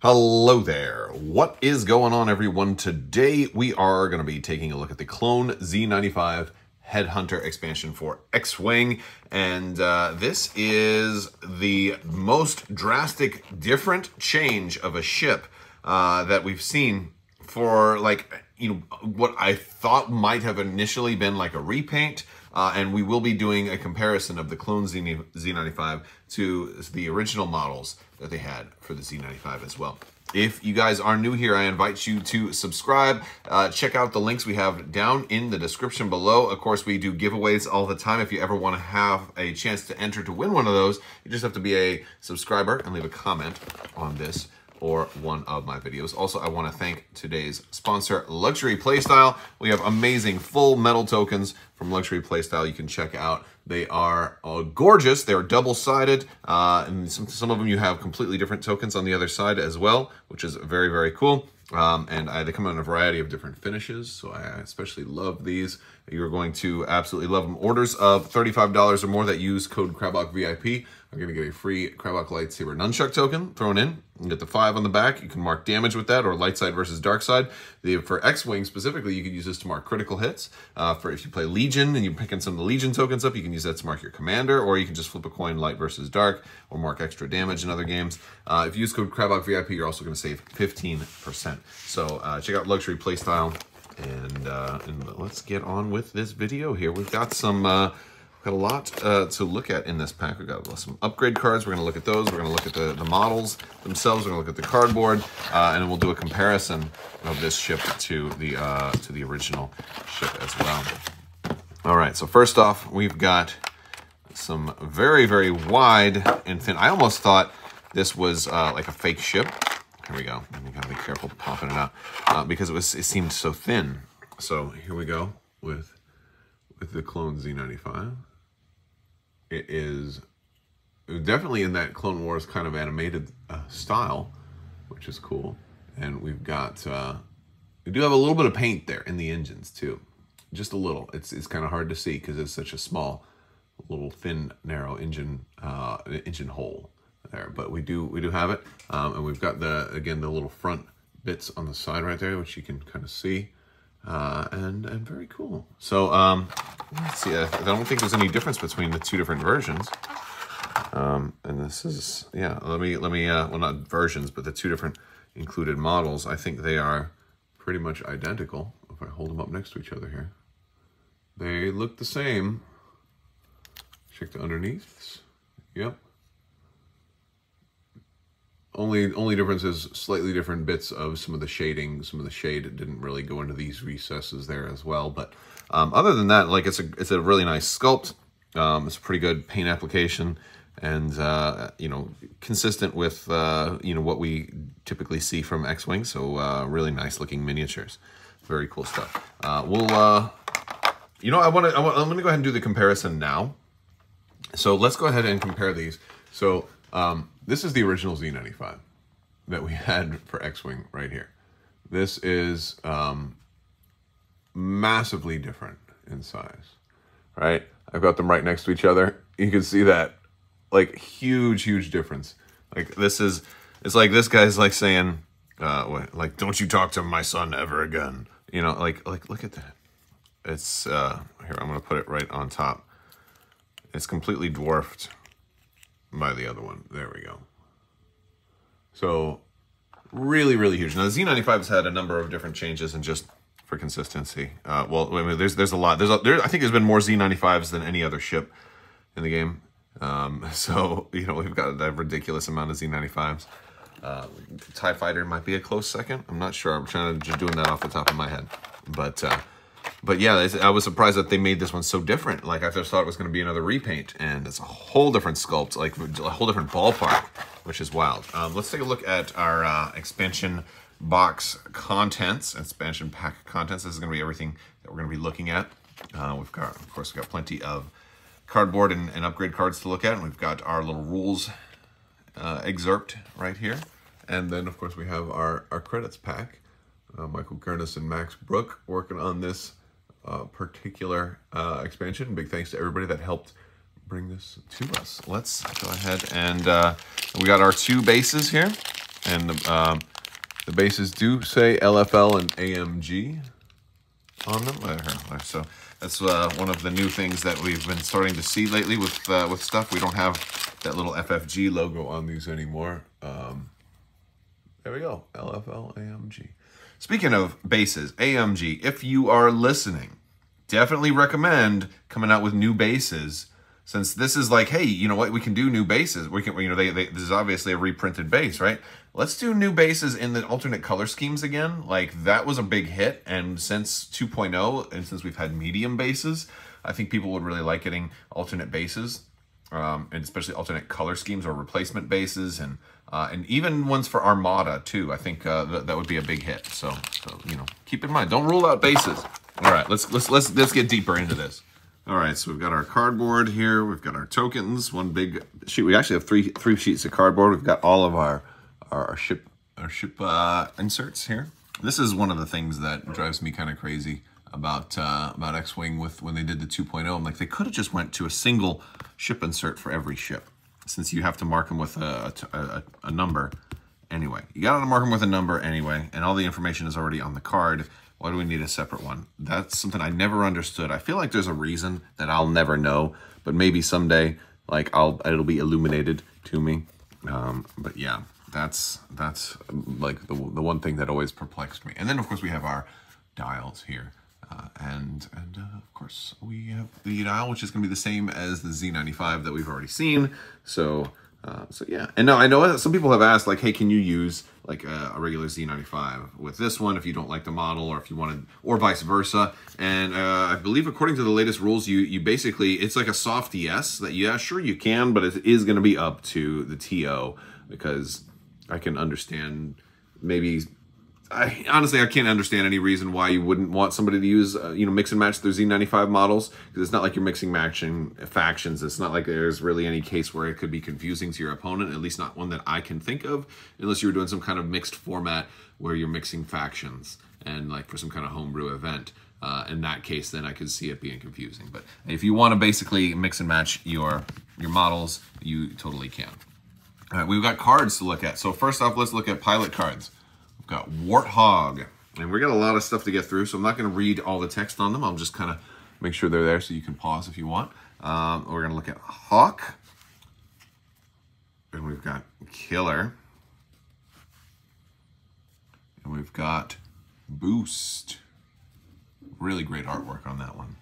Hello there. What is going on, everyone? Today we are going to be taking a look at the Clone Z95 Headhunter expansion for X-Wing, and uh, this is the most drastic, different change of a ship uh, that we've seen for like you know what I thought might have initially been like a repaint. Uh, and we will be doing a comparison of the clone Z Z95 to the original models that they had for the Z95 as well. If you guys are new here, I invite you to subscribe. Uh, check out the links we have down in the description below. Of course, we do giveaways all the time. If you ever want to have a chance to enter to win one of those, you just have to be a subscriber and leave a comment on this or one of my videos. Also, I want to thank today's sponsor, Luxury Playstyle. We have amazing full metal tokens from Luxury Playstyle you can check out. They are uh, gorgeous. They're double-sided, uh, and some, some of them you have completely different tokens on the other side as well, which is very, very cool. Um, and I, they come in a variety of different finishes, so I especially love these. You're going to absolutely love them. Orders of $35 or more that use code CRABBOKVIP are going to get a free Crabbok Lightsaber Nunchuck token thrown in. You get the five on the back. You can mark damage with that, or light side versus dark side. The, for X-Wing specifically, you can use this to mark critical hits. Uh, for if you play Legion and you're picking some of the Legion tokens up, you can use that to mark your commander, or you can just flip a coin light versus dark, or mark extra damage in other games. Uh, if you use code Crabbok VIP, you're also going to save 15%. So uh, check out Luxury Playstyle. And, uh, and let's get on with this video here. We've got some uh, got a lot uh, to look at in this pack. We've got some upgrade cards. We're going to look at those. We're going to look at the, the models themselves. We're going to look at the cardboard, uh, and then we'll do a comparison of this ship to the uh, to the original ship as well. All right. So first off, we've got some very very wide and thin. I almost thought this was uh, like a fake ship here we go. You gotta be careful popping it out uh, because it was it seemed so thin. So here we go with with the Clone Z95. It is definitely in that Clone Wars kind of animated uh, style, which is cool. And we've got uh, we do have a little bit of paint there in the engines too, just a little. It's it's kind of hard to see because it's such a small, little thin, narrow engine uh, engine hole there, but we do we do have it, um, and we've got the again the little front bits on the side right there, which you can kind of see, uh, and and very cool. So um, let's see. I don't think there's any difference between the two different versions. Um, and this is yeah. Let me let me uh, well not versions, but the two different included models. I think they are pretty much identical. If I hold them up next to each other here, they look the same. Check the underneath. Yep. Only only difference is slightly different bits of some of the shading. Some of the shade didn't really go into these recesses there as well. But um, other than that, like it's a it's a really nice sculpt. Um, it's a pretty good paint application and uh, you know consistent with uh, you know what we typically see from X-wing. So uh, really nice looking miniatures. Very cool stuff. Uh, we'll uh, you know I want to I'm to go ahead and do the comparison now. So let's go ahead and compare these. So um, this is the original Z95 that we had for X-Wing right here. This is um, massively different in size, right? I've got them right next to each other. You can see that, like, huge, huge difference. Like, this is, it's like this guy's like saying, uh, like, don't you talk to my son ever again. You know, like, like, look at that. It's, uh, here, I'm going to put it right on top. It's completely dwarfed by the other one. There we go. So really, really huge. Now the Z95 has had a number of different changes and just for consistency. Uh, well, I mean, there's there's a lot. There's a, there, I think there's been more Z95s than any other ship in the game. Um, so you know we've got a ridiculous amount of Z95s. Uh, Tie Fighter might be a close second. I'm not sure. I'm trying to just doing that off the top of my head, but. Uh, but yeah, I was surprised that they made this one so different. Like I just thought it was going to be another repaint, and it's a whole different sculpt, like a whole different ballpark, which is wild. Um, let's take a look at our uh, expansion box contents, expansion pack contents. This is going to be everything that we're going to be looking at. Uh, we've got, of course, we've got plenty of cardboard and, and, upgrade cards to look at, and we've got our little rules uh, excerpt right here. And then, of course, we have our, our credits pack. Uh, Michael Gernes and Max Brooke working on this uh, particular uh, expansion. Big thanks to everybody that helped bring this to us. Let's go ahead and uh, we got our two bases here. And the, um, the bases do say LFL and AMG on them. So that's uh, one of the new things that we've been starting to see lately with uh, with stuff. We don't have that little FFG logo on these anymore. Um, there we go, LFL AMG. Speaking of bases, AMG, if you are listening, definitely recommend coming out with new bases since this is like, hey, you know what, we can do new bases. We can, you know, they, they, this is obviously a reprinted base, right? Let's do new bases in the alternate color schemes again. Like that was a big hit. And since 2.0 and since we've had medium bases, I think people would really like getting alternate bases. Um, and especially alternate color schemes or replacement bases and uh, and even ones for Armada too. I think uh, th that would be a big hit. So, so you know, keep in mind, don't rule out bases. All right, let's let's let's let's get deeper into this. All right, so we've got our cardboard here. We've got our tokens, one big sheet. We actually have three three sheets of cardboard. We've got all of our our, ship our ship uh, inserts here. This is one of the things that drives me kind of crazy about uh, about X-wing with when they did the 2.0. I'm like, they could have just went to a single ship insert for every ship, since you have to mark them with a, a, a number. Anyway, you got to mark them with a number anyway, and all the information is already on the card. Why do we need a separate one? That's something I never understood. I feel like there's a reason that I'll never know, but maybe someday, like I'll, it'll be illuminated to me. Um, but yeah, that's that's like the the one thing that always perplexed me. And then of course we have our dials here, uh, and and uh, of course we have the dial, which is going to be the same as the Z95 that we've already seen. So uh, so yeah, and now I know some people have asked like, hey, can you use like a, a, regular Z95 with this one if you don't like the model or if you wanted, or vice versa. And uh, I believe according to the latest rules, you you basically, it's like a soft yes that yeah, sure you can, but it is going to be up to the TO because I can understand maybe I honestly I can't understand any reason why you wouldn't want somebody to use uh, you know mix and match their Z95 models because it's not like you're mixing matching factions. It's not like there's really any case where it could be confusing to your opponent. At least not one that I can think of, unless you were doing some kind of mixed format where you're mixing factions and like for some kind of homebrew event. Uh, in that case, then I could see it being confusing. But if you want to basically mix and match your your models, you totally can. All right, we've got cards to look at. So first off, let's look at pilot cards got Warthog. And we got a lot of stuff to get through, so I'm not going to read all the text on them. I'll just kind of make sure they're there so you can pause if you want. Um, we're going to look at Hawk. And we've got Killer. And we've got Boost. Really great artwork on that one.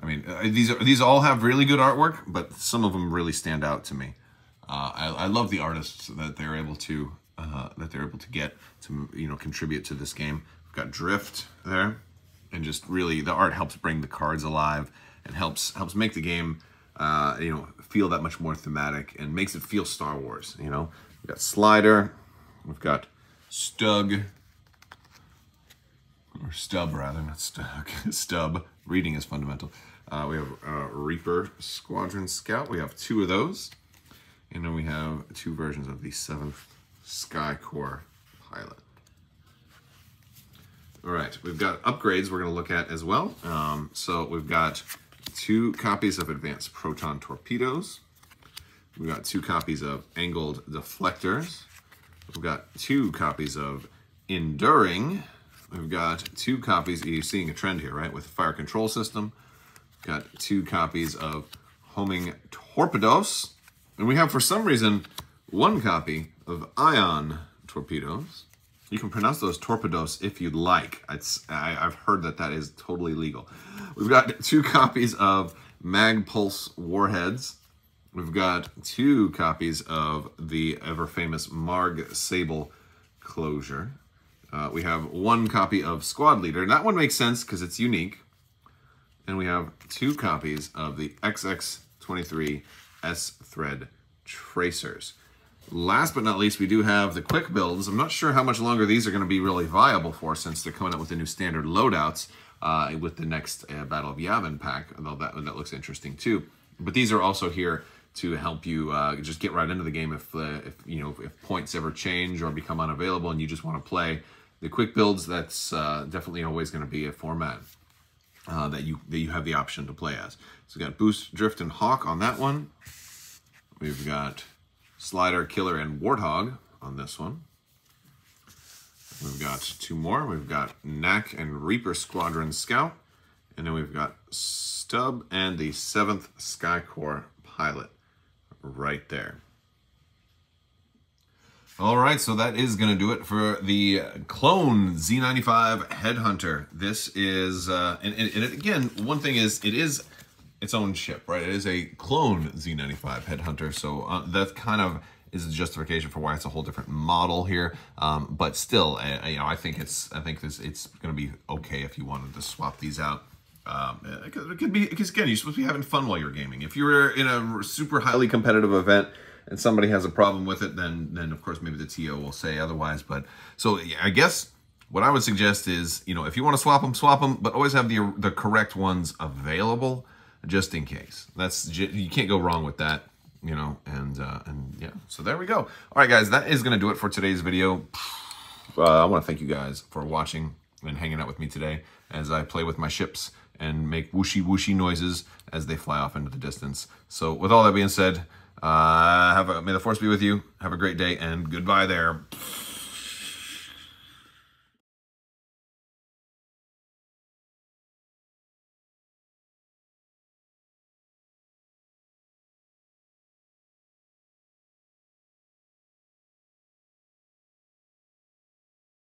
I mean, uh, these are, these all have really good artwork, but some of them really stand out to me. Uh, I, I love the artists that they're able to uh, that they're able to get to you know contribute to this game. We've got Drift there, and just really the art helps bring the cards alive and helps helps make the game uh, you know feel that much more thematic and makes it feel Star Wars. You know, we've got Slider, we've got Stug. Or stub, rather, not stug. stub. Reading is fundamental. Uh, we have uh, Reaper Squadron Scout. We have two of those. And then we have two versions of the 7th Sky Corps pilot. All right, we've got upgrades we're going to look at as well. Um, so we've got two copies of advanced proton torpedoes. We've got two copies of angled deflectors. We've got two copies of enduring. We've got two copies, you're seeing a trend here, right, with fire control system. We've got two copies of homing torpedoes. And we have, for some reason, one copy of ion torpedoes. You can pronounce those torpedoes if you'd like. It's, I, have heard that that is totally legal. We've got two copies of Mag Pulse warheads. We've got two copies of the ever famous Marg Sabl closure. Uh, we have one copy of Squad Leader. And that one makes sense because it's unique. And we have two copies of the XX23 S Thread Tracers. Last but not least, we do have the quick builds. I'm not sure how much longer these are going to be really viable for since they're coming out with the new standard loadouts uh, with the next uh, Battle of Yavin pack, although that, that looks interesting too. But these are also here to help you uh, just get right into the game if, uh, if you know if points ever change or become unavailable and you just want to play the quick builds. That's uh, definitely always going to be a format uh, that you that you have the option to play as. So we got Boost, Drift, and Hawk on that one. We've got Slider, Killer, and Warthog on this one. we've got two more. We've got Knack and Reaper Squadron Scout. And then we've got Stub and the 7th Sky Corps Pilot right there. All right, so that is going to do it for the clone Z95 Headhunter. This is, uh, and, and, and, again, one thing is, it is its own ship, right? It is a clone Z95 Headhunter, so uh, that kind of is the justification for why it's a whole different model here. Um, but still, uh, you know, I think it's, I think this, it's going to be okay if you wanted to swap these out. Um, it could be, because again, you're supposed to be having fun while you're gaming. If you're in a super highly competitive event, and somebody has a problem with it, then then of course maybe the TO will say otherwise. But so I guess what I would suggest is, you know, if you want to swap them, swap them, but always have the the correct ones available just in case. That's you can't go wrong with that, you know. And uh, and yeah, so there we go. All right, guys, that is gonna do it for today's video. Uh, I want to thank you guys for watching and hanging out with me today as I play with my ships and make whooshy whooshy noises as they fly off into the distance. So with all that being said. Uh, have a, may the force be with you. Have a great day and goodbye there.